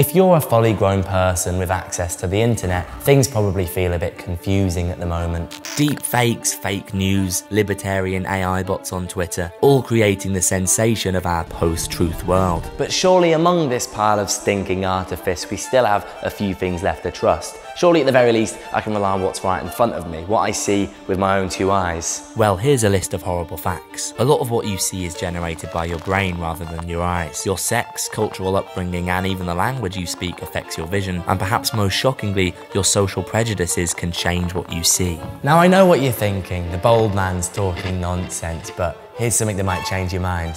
If you're a fully grown person with access to the internet, things probably feel a bit confusing at the moment. Deep fakes, fake news, libertarian AI bots on Twitter, all creating the sensation of our post-truth world. But surely among this pile of stinking artifice, we still have a few things left to trust. Surely at the very least, I can rely on what's right in front of me, what I see with my own two eyes. Well, here's a list of horrible facts. A lot of what you see is generated by your brain rather than your eyes. Your sex, cultural upbringing, and even the language you speak affects your vision, and perhaps most shockingly, your social prejudices can change what you see. Now I know what you're thinking, the bold man's talking nonsense, but here's something that might change your mind.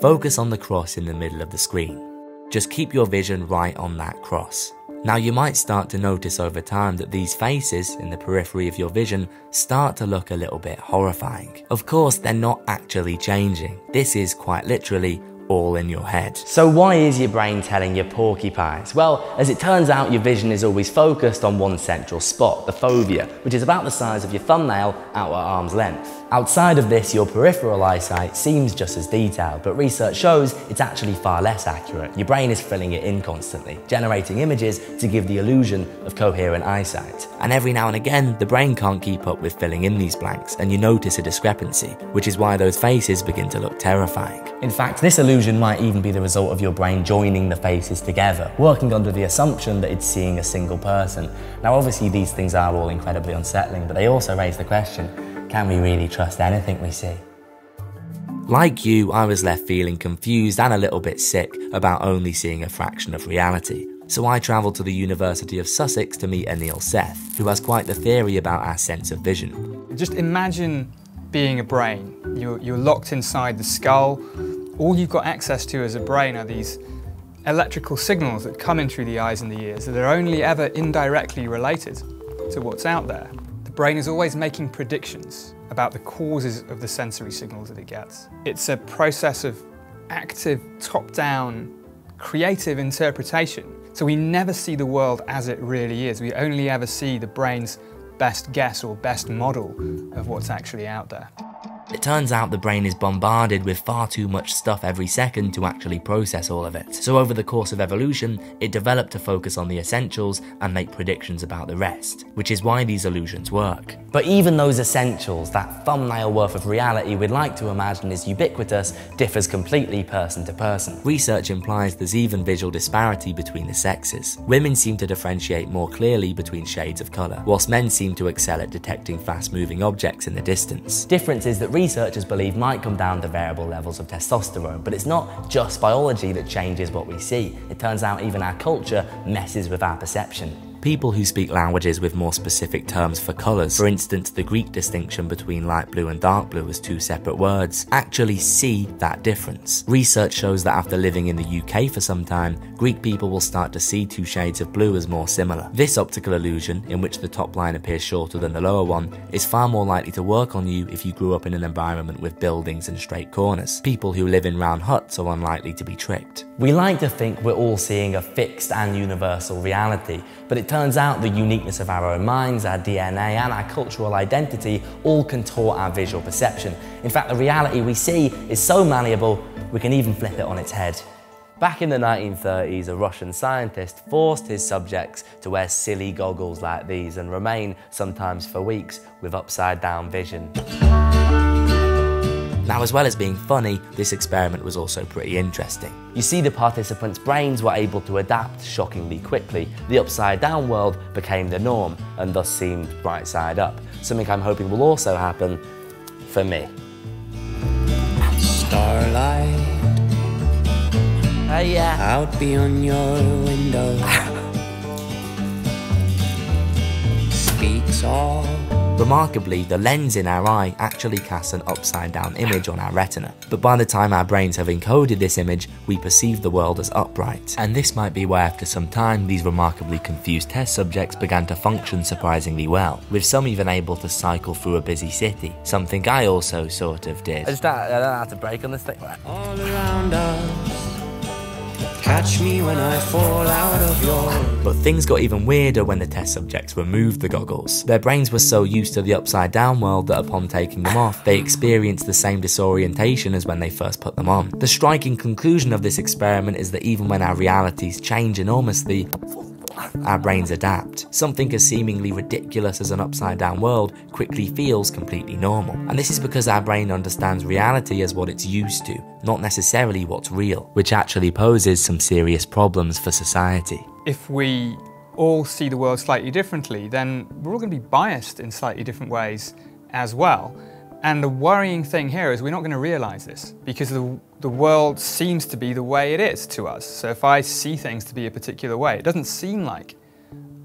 Focus on the cross in the middle of the screen. Just keep your vision right on that cross. Now you might start to notice over time that these faces in the periphery of your vision start to look a little bit horrifying. Of course, they're not actually changing. This is quite literally all in your head. So why is your brain telling you porcupines? Well, as it turns out, your vision is always focused on one central spot, the fovea, which is about the size of your thumbnail out at arm's length. Outside of this, your peripheral eyesight seems just as detailed, but research shows it's actually far less accurate. Your brain is filling it in constantly, generating images to give the illusion of coherent eyesight. And every now and again, the brain can't keep up with filling in these blanks, and you notice a discrepancy, which is why those faces begin to look terrifying. In fact, this illusion might even be the result of your brain joining the faces together, working under the assumption that it's seeing a single person. Now, obviously, these things are all incredibly unsettling, but they also raise the question can we really trust anything we see? Like you, I was left feeling confused and a little bit sick about only seeing a fraction of reality. So I travelled to the University of Sussex to meet Anil Seth, who has quite the theory about our sense of vision. Just imagine being a brain. You're, you're locked inside the skull. All you've got access to as a brain are these electrical signals that come in through the eyes and the ears that are only ever indirectly related to what's out there. Brain is always making predictions about the causes of the sensory signals that it gets. It's a process of active, top-down, creative interpretation. So we never see the world as it really is. We only ever see the brain's best guess or best model of what's actually out there. It turns out the brain is bombarded with far too much stuff every second to actually process all of it. So over the course of evolution, it developed to focus on the essentials and make predictions about the rest, which is why these illusions work. But even those essentials, that thumbnail worth of reality we'd like to imagine is ubiquitous, differs completely person to person. Research implies there's even visual disparity between the sexes. Women seem to differentiate more clearly between shades of colour, whilst men seem to excel at detecting fast moving objects in the distance. Differences that researchers believe might come down to variable levels of testosterone, but it's not just biology that changes what we see. It turns out even our culture messes with our perception. People who speak languages with more specific terms for colours, for instance the Greek distinction between light blue and dark blue as two separate words, actually see that difference. Research shows that after living in the UK for some time, Greek people will start to see two shades of blue as more similar. This optical illusion, in which the top line appears shorter than the lower one, is far more likely to work on you if you grew up in an environment with buildings and straight corners. People who live in round huts are unlikely to be tricked. We like to think we're all seeing a fixed and universal reality, but it turns out the uniqueness of our own minds, our DNA, and our cultural identity all contort our visual perception. In fact, the reality we see is so malleable, we can even flip it on its head. Back in the 1930s, a Russian scientist forced his subjects to wear silly goggles like these and remain, sometimes for weeks, with upside down vision. Now, as well as being funny, this experiment was also pretty interesting. You see, the participants' brains were able to adapt shockingly quickly. The upside down world became the norm and thus seemed right side up. Something I'm hoping will also happen for me. Starlight. Uh, yeah. Out beyond your window. Speaks all Remarkably, the lens in our eye actually casts an upside down image on our retina. But by the time our brains have encoded this image, we perceive the world as upright. And this might be why after some time, these remarkably confused test subjects began to function surprisingly well, with some even able to cycle through a busy city, something I also sort of did. I just don't, uh, I don't have to brake on this thing. all around us. Catch me when I fall out of your. But things got even weirder when the test subjects removed the goggles. Their brains were so used to the upside down world that upon taking them off, they experienced the same disorientation as when they first put them on. The striking conclusion of this experiment is that even when our realities change enormously, our brains adapt. Something as seemingly ridiculous as an upside down world quickly feels completely normal. And this is because our brain understands reality as what it's used to, not necessarily what's real, which actually poses some serious problems for society. If we all see the world slightly differently, then we're all going to be biased in slightly different ways as well. And the worrying thing here is we're not going to realize this because the, the world seems to be the way it is to us. So if I see things to be a particular way, it doesn't seem like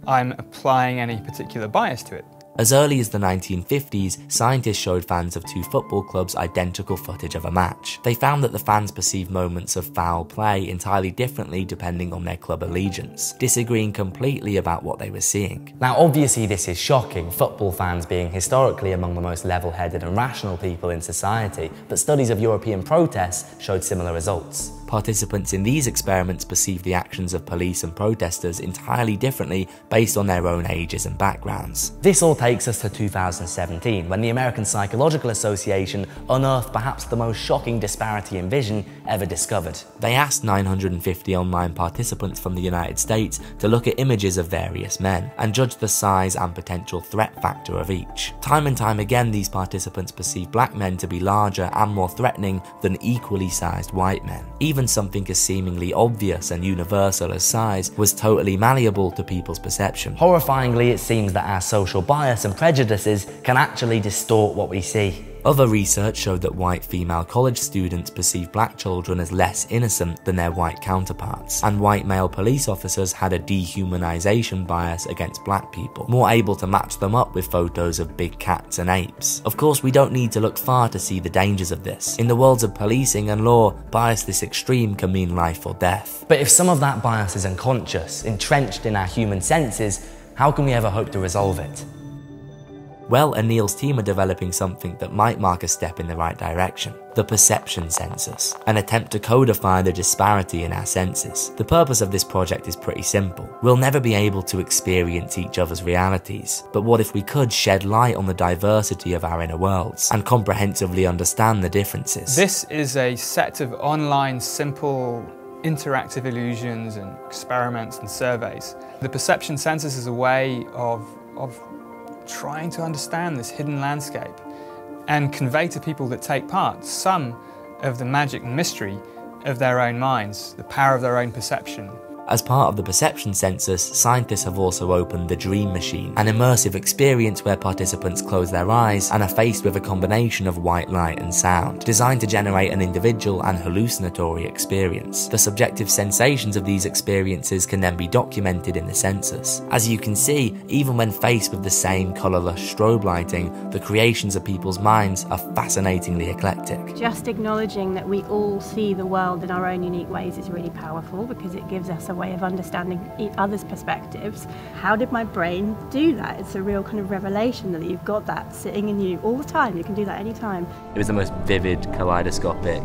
I'm applying any particular bias to it. As early as the 1950s, scientists showed fans of two football clubs identical footage of a match. They found that the fans perceived moments of foul play entirely differently depending on their club allegiance, disagreeing completely about what they were seeing. Now, obviously, this is shocking, football fans being historically among the most level headed and rational people in society, but studies of European protests showed similar results. Participants in these experiments perceived the actions of police and protesters entirely differently based on their own ages and backgrounds. This all takes us to 2017, when the American Psychological Association unearthed perhaps the most shocking disparity in vision ever discovered. They asked 950 online participants from the United States to look at images of various men and judge the size and potential threat factor of each. Time and time again, these participants perceived black men to be larger and more threatening than equally sized white men. Even something as seemingly obvious and universal as size was totally malleable to people's perception. Horrifyingly, it seems that our social bias and prejudices can actually distort what we see. Other research showed that white female college students perceive black children as less innocent than their white counterparts, and white male police officers had a dehumanization bias against black people, more able to match them up with photos of big cats and apes. Of course, we don't need to look far to see the dangers of this. In the worlds of policing and law, bias this extreme can mean life or death. But if some of that bias is unconscious, entrenched in our human senses, how can we ever hope to resolve it? Well, Anil's team are developing something that might mark a step in the right direction. The perception census, an attempt to codify the disparity in our senses. The purpose of this project is pretty simple. We'll never be able to experience each other's realities, but what if we could shed light on the diversity of our inner worlds and comprehensively understand the differences? This is a set of online, simple, interactive illusions and experiments and surveys. The perception census is a way of, of trying to understand this hidden landscape and convey to people that take part some of the magic and mystery of their own minds, the power of their own perception, as part of the perception census, scientists have also opened the Dream Machine, an immersive experience where participants close their eyes and are faced with a combination of white light and sound, designed to generate an individual and hallucinatory experience. The subjective sensations of these experiences can then be documented in the census. As you can see, even when faced with the same colourless strobe lighting, the creations of people's minds are fascinatingly eclectic. Just acknowledging that we all see the world in our own unique ways is really powerful because it gives us way of understanding others' perspectives. How did my brain do that? It's a real kind of revelation that you've got that sitting in you all the time. You can do that anytime. It was the most vivid, kaleidoscopic,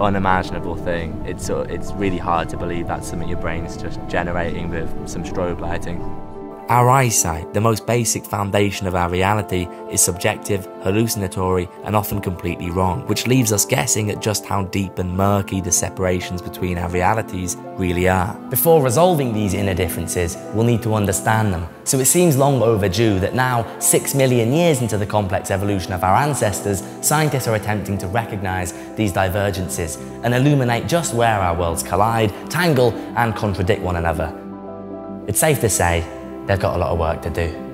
unimaginable thing. It's, it's really hard to believe that's something your brain's just generating with some strobe lighting. Our eyesight, the most basic foundation of our reality, is subjective, hallucinatory, and often completely wrong, which leaves us guessing at just how deep and murky the separations between our realities really are. Before resolving these inner differences, we'll need to understand them. So it seems long overdue that now, six million years into the complex evolution of our ancestors, scientists are attempting to recognize these divergences and illuminate just where our worlds collide, tangle, and contradict one another. It's safe to say they've got a lot of work to do.